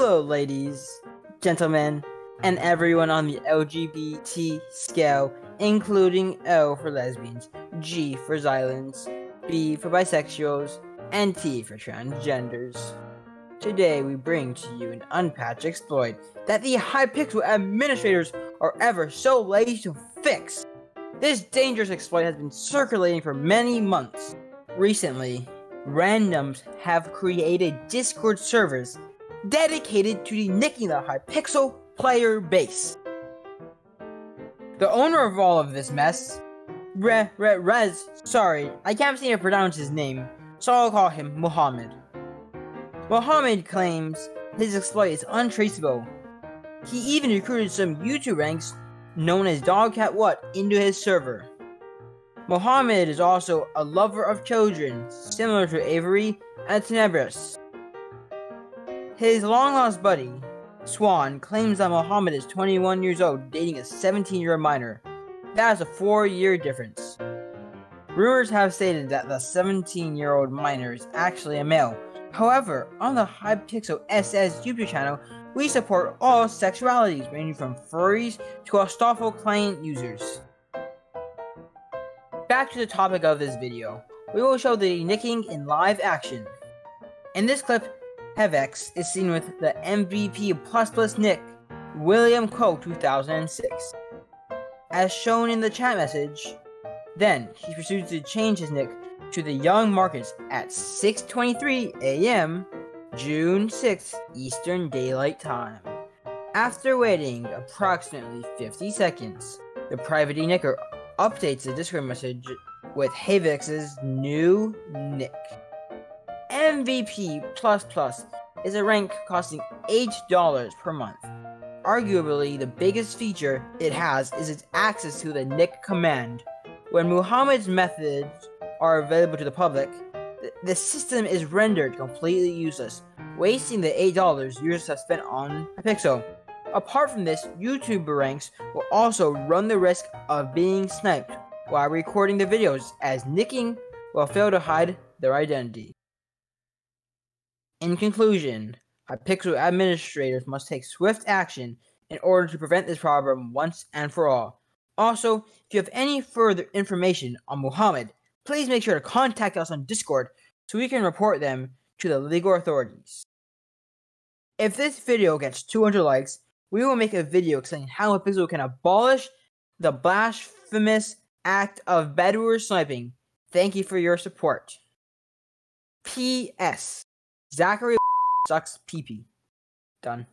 Hello, ladies, gentlemen, and everyone on the LGBT scale, including L for lesbians, G for xylons, B for bisexuals, and T for transgenders. Today, we bring to you an unpatched exploit that the Hypixel administrators are ever so lazy to fix. This dangerous exploit has been circulating for many months. Recently, randoms have created Discord servers dedicated to denicking the Hypixel player base. The owner of all of this mess, Re, Re, Rez, sorry, I can't seem to pronounce his name, so I'll call him Muhammad. Muhammad claims his exploit is untraceable. He even recruited some YouTube ranks known as Dogcatwhat into his server. Muhammad is also a lover of children, similar to Avery and Tenebris. His long lost buddy, Swan, claims that Muhammad is 21 years old, dating a 17 year old minor. That is a four year difference. Rumors have stated that the 17 year old minor is actually a male, However, on the Hypixel SS YouTube channel, we support all sexualities, ranging from furries to Astolfo client users. Back to the topic of this video, we will show the nicking in live action. In this clip, Hevex is seen with the MVP++ plus nick, William Co 2006. As shown in the chat message, then he proceeds to change his nick to the Young Markets at 6:23 a.m. June 6th Eastern Daylight Time. After waiting approximately 50 seconds, the private nicker updates the Discord message with Hevex's new nick. MVP Plus is a rank costing $8 per month. Arguably, the biggest feature it has is its access to the nick command. When Muhammad's methods are available to the public, the system is rendered completely useless, wasting the $8 users have spent on Hypixel. Apart from this, YouTuber ranks will also run the risk of being sniped while recording the videos, as nicking will fail to hide their identity. In conclusion, Hypixel administrators must take swift action in order to prevent this problem once and for all. Also, if you have any further information on Muhammad, please make sure to contact us on Discord so we can report them to the legal authorities. If this video gets 200 likes, we will make a video explaining how Hypixel can abolish the blasphemous act of bedwars sniping. Thank you for your support. P.S. Zachary sucks pee pee. Done.